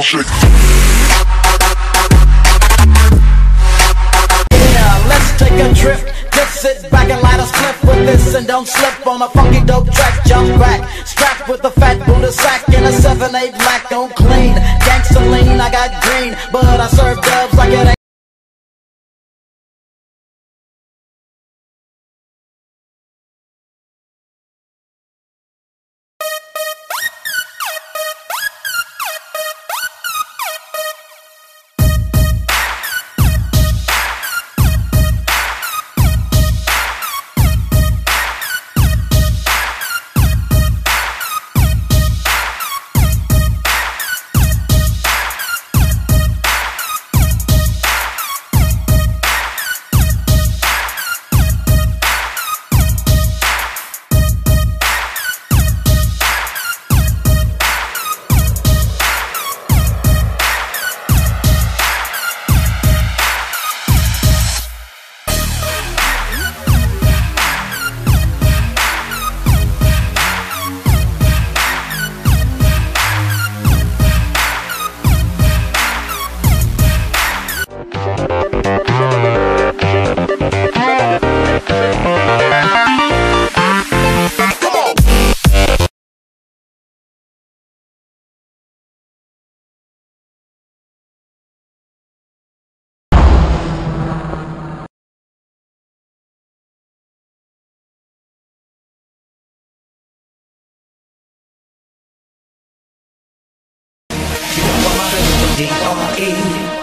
don't shake. Yeah, let's take a trip. Just sit back and light a slip with this and don't slip on a funky dope track. Jump back, strapped with a fat Buddha sack and a 7-8 black Don't clean. Gangsta lean, I got green, but I serve dubs like it ain't.